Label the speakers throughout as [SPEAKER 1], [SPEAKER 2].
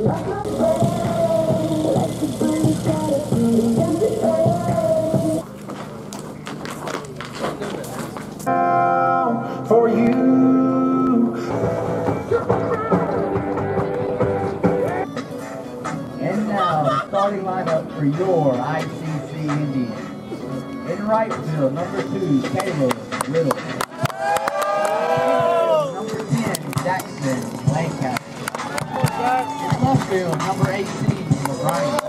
[SPEAKER 1] for you. And now, starting lineup for your ICC Indians. In right field, number two, Caleb Riddle. Oh! Number 10, Jackson in number 18, LeBron.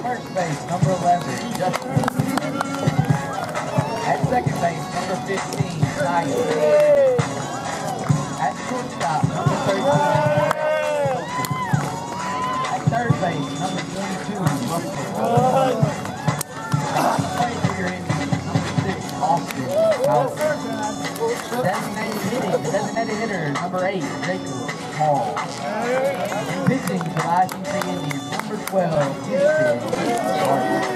[SPEAKER 1] First base, number 11, Justin. At second base, number 15, Tyson. At shortstop, number 13, At third base, number 22, Russell. Hall. Designated hitting, designated hitter, number eight, Jacob Hall. Pitching for the ICC Indians, number 12, Houston.